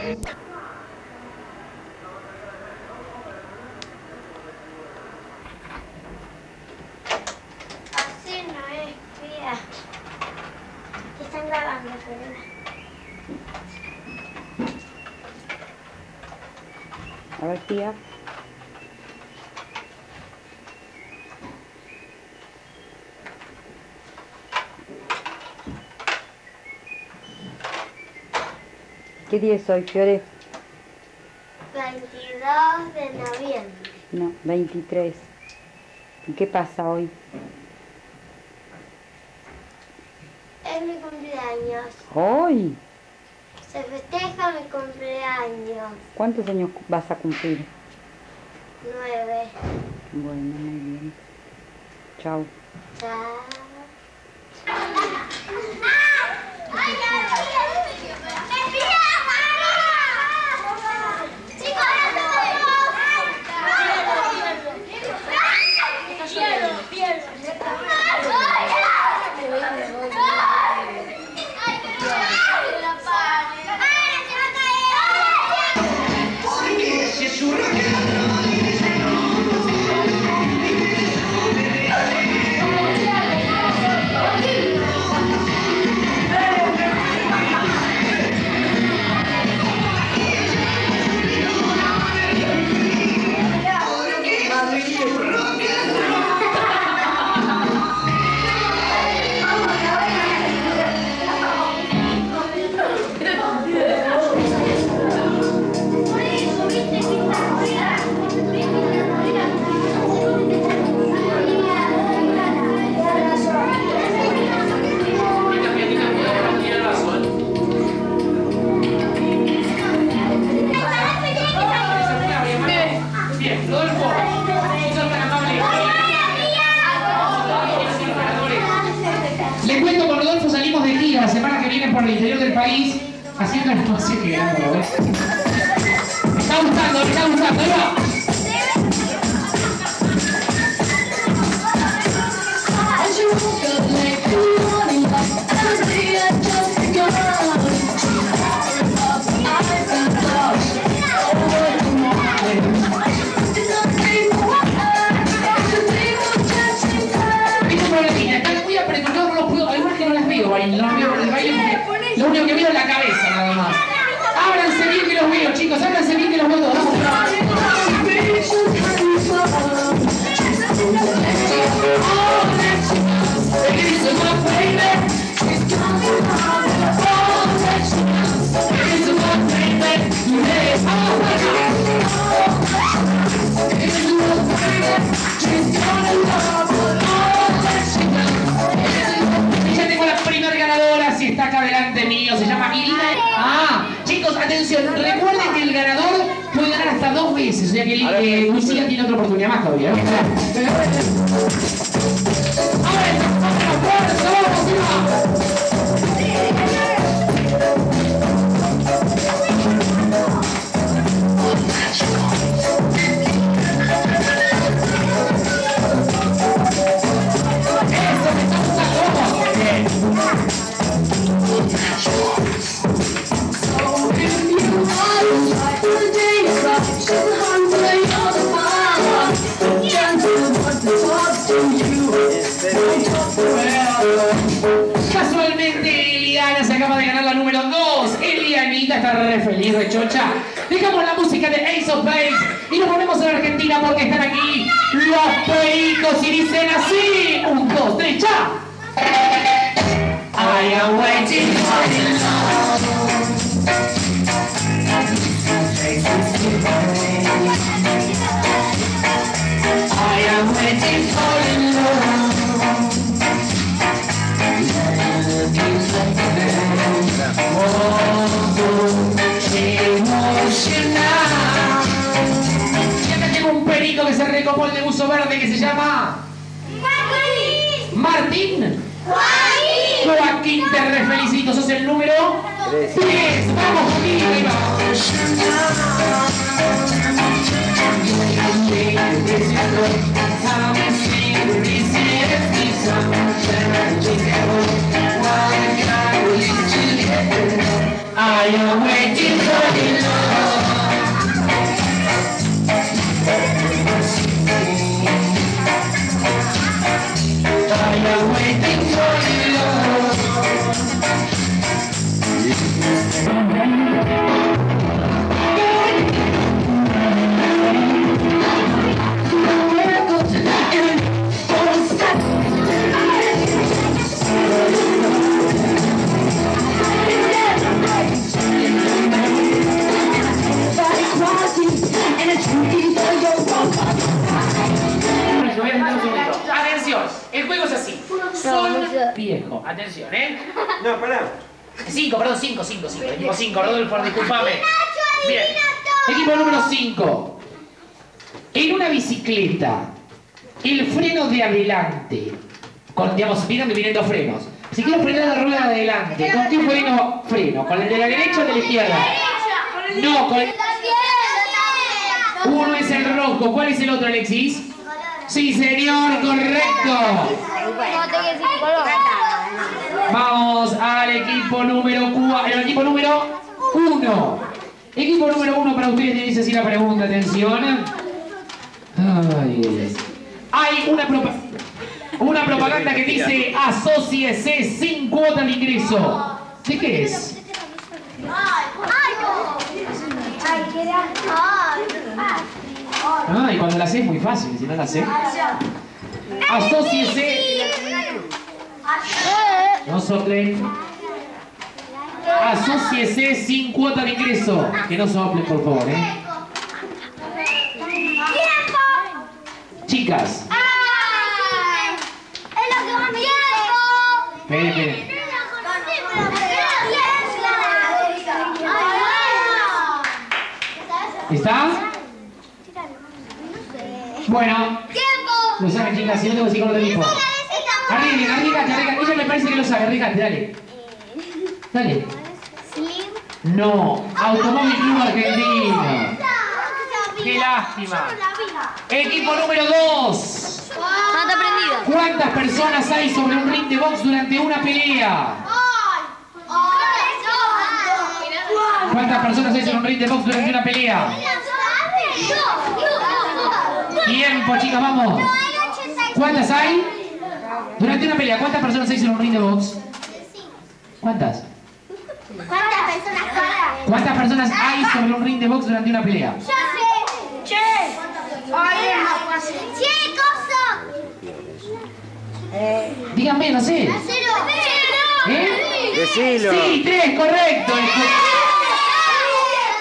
Así no es, mira. Te están grabando, pero... A ver, tía. ¿Qué día es hoy, Fiore? 22 de noviembre. No, 23. ¿Y qué pasa hoy? Es mi cumpleaños. ¿Hoy? Se festeja mi cumpleaños. ¿Cuántos años vas a cumplir? Nueve. Bueno, muy bien. Chao. Chao. Les cuento, con Rodolfo salimos de gira la semana que viene por el interior del país haciendo el espacio que grande, ¿ves? Me está gustando, me está gustando, ahí va. Porque lo único que veo es la cabeza nada más. Ábranse bien que los veo, chicos, sea que eh, Lucía tiene otra oportunidad más todavía. ¿eh? Ahora, vamos, fuerza, vamos, I am waiting for the I am waiting for the love. Y acá tengo un perico que se recopó el de verde que se llama Martín. Joaquín, te re felicito, sos el número 3. Vamos, Joaquín, ahí va. I am Atención, el juego es así. Son viejo. Atención, ¿eh? No, pará. Cinco, perdón, cinco, cinco, cinco. Equipo cinco, Rodolfo, disculpame. Bien. Equipo número cinco. En una bicicleta, el freno de adelante. Con, digamos, vieron que vienen dos frenos. Si quiero frenar la rueda de adelante, ¿con qué freno freno? ¿Con el de la derecha o de la izquierda? No, con el... Uno es el rojo, ¿cuál es el otro, Alexis? Sí, señor, correcto. Vamos al equipo número 4, el equipo número 1. Equipo número 1 para ustedes, dice así la pregunta, atención. Ay, hay una, una propaganda que dice asóciese sin cuota de ingreso. ¿De qué es? Ay, cuando la sé es muy fácil, si no la sé. Asóciese. No soplen. Asóciese sin cuota de ingreso. Que no soplen, por favor, ¿eh? Chicas, esperen, esperen. ¿Está? Bueno, lo saben chicas, si no tengo que seguir con otro equipo. Arriesgate, arriesgate, arriesgate. Ella me parece que lo sabe, arriesgate, dale. Dale. No, Automóvil Club Argentino. Qué lástima. Equipo número 2. Mata prendida. ¿Cuántas personas hay sobre un ring de box durante una pelea? ¿Cuántas personas hay sobre un ring de box durante una pelea? Tiempo, chicas, vamos. ¿Cuántas hay? Durante una pelea, ¿cuántas personas hay sobre un ring de box? ¿Cuántas? ¿Cuántas personas? ¿Cuántas personas hay sobre un ring de box durante una pelea? Yo sé. Che. Fácil. Chicos. Díganme, no sé. ¿Eh? Decilo. Sí, tres, correcto.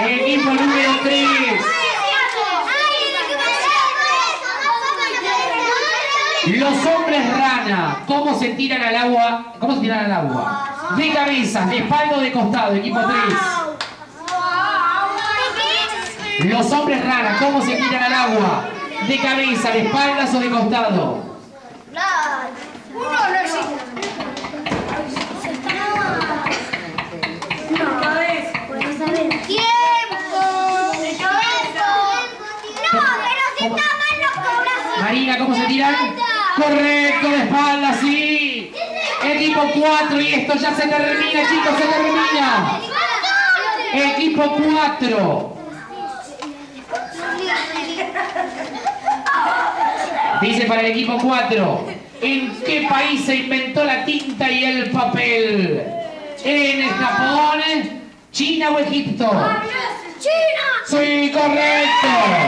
El equipo número 3. Los hombres rana, ¿cómo se tiran al agua? ¿Cómo se tiran al agua? De cabeza, de espalda o de costado, equipo 3. Los hombres rana, ¿cómo se tiran al agua? De cabeza, de espaldas o de costado. Uno no existe. ¡Tiempo! No, pero si está mal nos cobras. Marina, ¿cómo se tiran? Correcto, de espalda, sí. Equipo 4 y esto ya se termina, chicos, se termina. Equipo 4. Dice para el equipo 4. ¿En qué país se inventó la tinta y el papel? ¿En Japón, China o Egipto? Sí, correcto.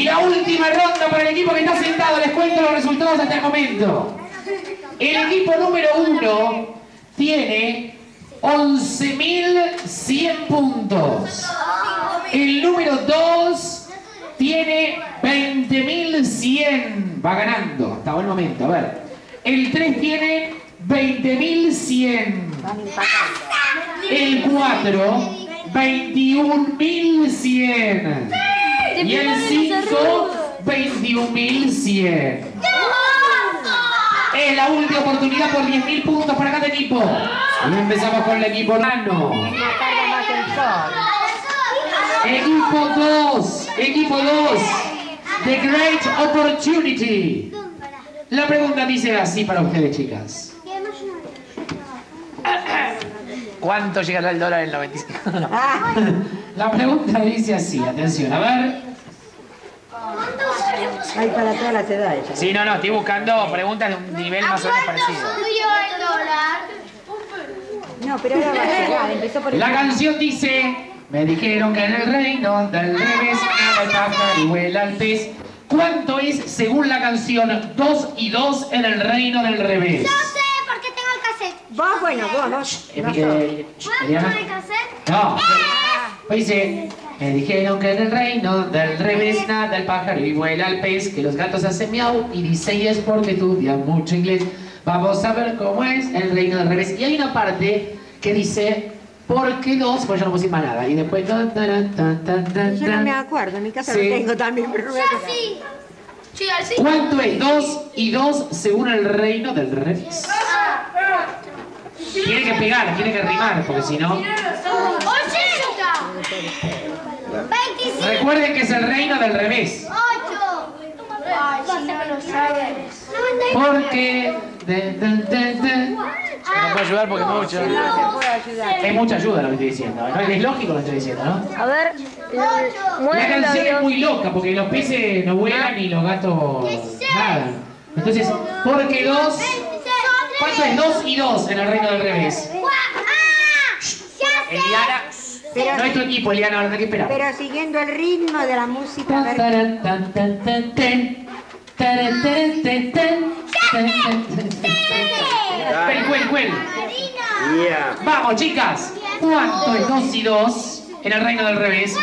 Y la última ronda para el equipo que está sentado. Les cuento los resultados hasta el momento. El equipo número 1 tiene 11.100 puntos. El número 2 tiene 20.100. Va ganando hasta buen momento. A ver. El 3 tiene 20.100. El 4, 21.100. Y el 5, 21.100. Es la última oportunidad por 10.000 puntos para cada equipo. Y empezamos con el equipo nano. Equipo 2, equipo 2. The Great Opportunity. La pregunta dice así para ustedes, chicas. ¿Cuánto llegará el dólar en el 95? No. La pregunta dice así, atención, a ver. Hay para todas las edades. Sí, no, no, estoy buscando preguntas de un nivel más o menos parecido. el dólar? No, pero ahora va a llegar. Empezó por el... La canción dice, me dijeron que en el reino del revés nada el pájaro y vuela el pez. ¿Cuánto es, según la canción, 2 y 2 en el reino del revés? No sé porque tengo el cassette. Vos, bueno, vos, vos. Eh, No eh, ¿Puedo Eliana. tomar el cassette? No. Pues dice, me dijeron que en el reino del revés nada el pájaro y vuela el pez, que los gatos hacen miau y dice y es porque estudian mucho inglés. Vamos a ver cómo es el reino del revés. Y hay una parte que dice, ¿por qué dos? Pues yo no puedo decir más nada. Y después... tan, tan, tan, tan, tan, Yo no me acuerdo, en mi casa Sí. lo tengo también, pero Ya sí. Sí, así. ¿Cuánto es 2 y 2 según el reino del revés? Tiene que pegar, tiene que rimar, porque si no... 80. 25. Recuerden que es el reino del revés. 8. Ay, si no lo sabes. Porque... de- de- de- de- No puedo ayudar porque mucho. No se puede ayudar. Es mucha ayuda lo que estoy diciendo. ¿no? Es lógico lo que estoy diciendo, ¿no? A ver, La canción es muy loca porque los peces no vuelan ni los gatos nada. Entonces, porque dos... ¿Cuánto es 2 y 2 en el reino del revés? Eliana... Pero- No es tu equipo, Eliana, ahora hay que esperar. Pero siguiendo el ritmo de la música. Vamos, chicas. ¿Cuánto es 2 y 2 en el reino del revés?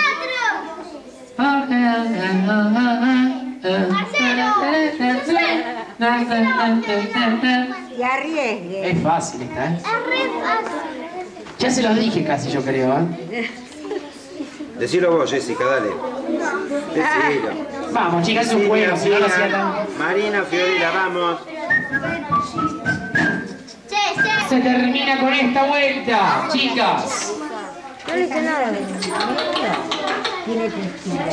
y arriesgue. Es fácil esta, ¿eh? Ya se los dije casi, yo creo, ¿eh? Decilo vos, Jessica, dale. Decilo. Vamos, chicas, es un juego, si no lo hacía tan... Marina, Fiorella, vamos. Se termina con esta vuelta, chicas. No le nada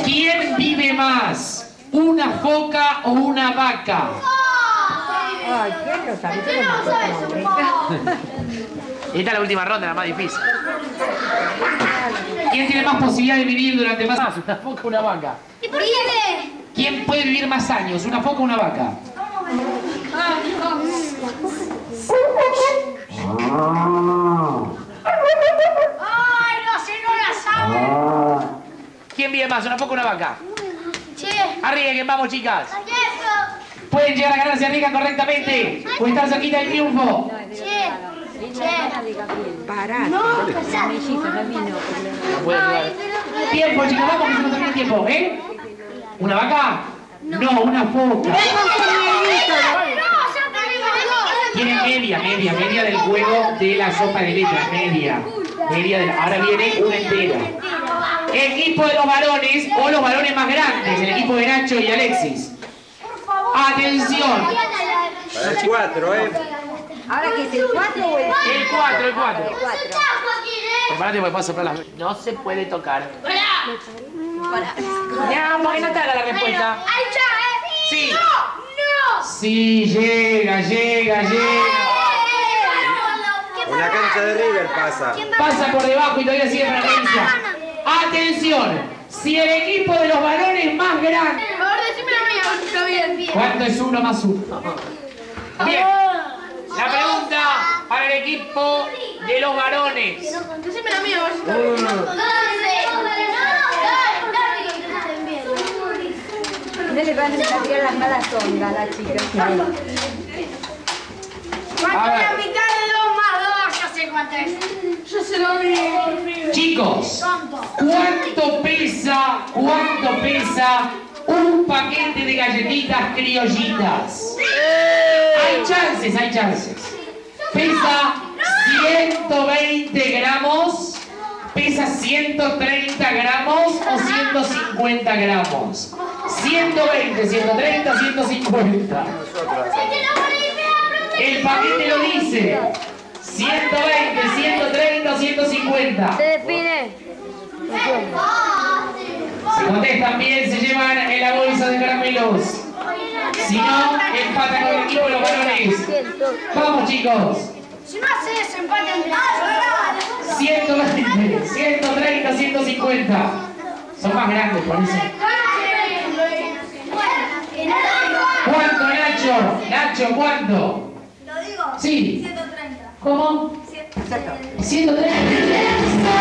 ¿Quién vive más? ¿Una foca o una vaca? Ay, ¿quién lo sabe? Esta es la última ronda, la más difícil. ¿Quién tiene más posibilidad de vivir durante más años? Una foca, una vaca. ¿Y por qué? ¿Quién puede vivir más años? ¿Una foca o una vaca? Ay, no sé, no la sabe. ¿Quién vive más, una foca o una vaca? Che, Arriesguen, vamos, chicas. ¿Pueden llegar a ganar si arriesgan correctamente? ¿O están cerquita del triunfo? Che. Pará. No. Tiempo, chicos, vamos que se nos termina el tiempo, ¿eh? ¿Una vaca? No, una foca. No, ya terminó. Tienen media, media, media del juego de la sopa de letras, media. Media de la- Ahora viene una entera. Equipo de los varones o los varones más grandes, el equipo de Nacho y Alexis. Atención, Para el 4, ¿eh? ¿Ahora qué es el 4 o el El 4, el 4. 4? Prepárate porque paso para las... No se puede tocar. Pará. Ya, porque no te haga la respuesta. Ahí ya, ¿eh? Sí. No, no. sí, llega, llega, llega. En la cancha de River pasa. Pasa por debajo y todavía sigue preferencia. Atención, si el equipo de los varones más grande... Por favor, decime la mía, bien. ¿Cuánto es uno más uno? Bien. La pregunta para el equipo de los varones. Decime la mía, a ver si. No le van a tirar las malas ondas a la chica. ¿Cuánto es la mitad de dos más dos? Ya sé cuánto es. Yo se lo digo. Chicos. ¿cuánto pesa, cuánto pesa un paquete de galletitas criollitas? Hay chances, hay chances. Pesa 120 gramos, pesa 130 gramos o 150 gramos. 120, 130, 150. El paquete lo dice. 120, 130 o 150. Se define. Si Contestan bien, se llevan en la bolsa de caramelos. Si no, empatan con el equipo de los varones. Vamos, chicos. Si no hace eso, empatan. 120, 130, 150. Son más grandes, por eso. ¿Cuánto, Nacho? Nacho, ¿cuánto? Lo digo. Sí. 130. ¿Cómo? 130.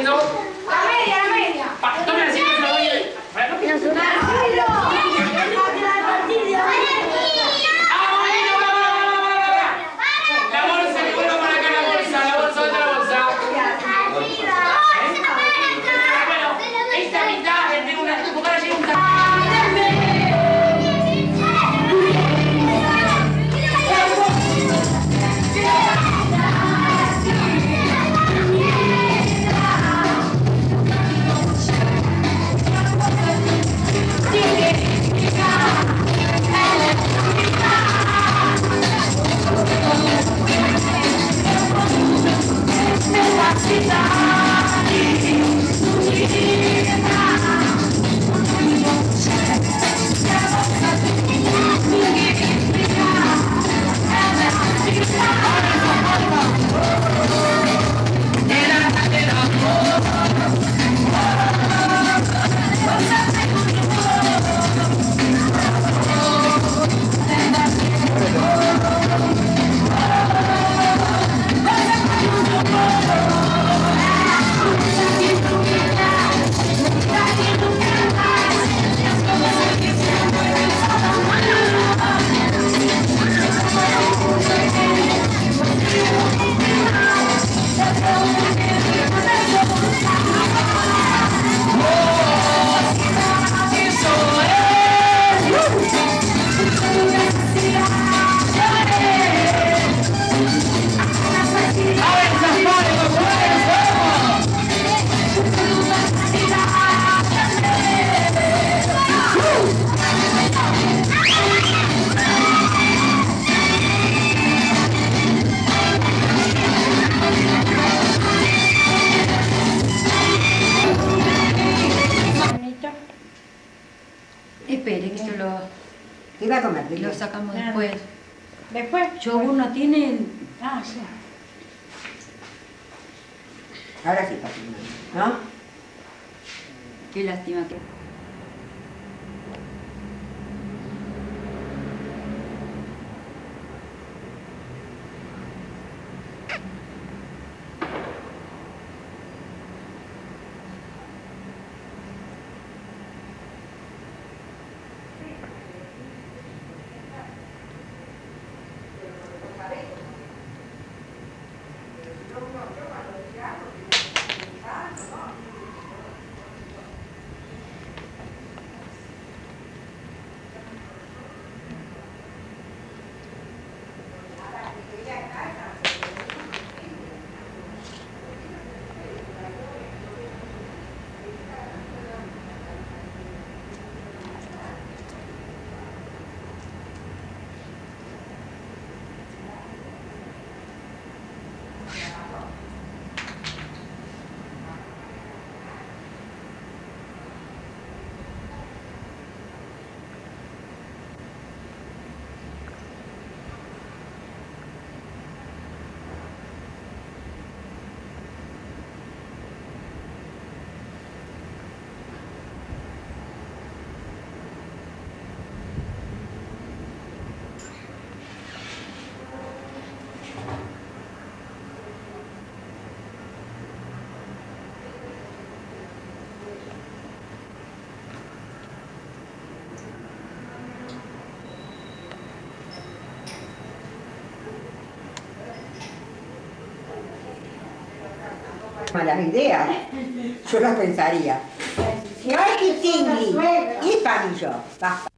haciendo... media, dame. Pastor, Espere, que esto lo... ¿Qué va a comer? Lo sacamos después. ¿Después? ¿Yogur no tiene? Ah, sí. Ahora sí está filmando, ¿no? Qué lástima que... malas ideas. Yo las pensaría. Ay, Tingli, y Panillo. Basta.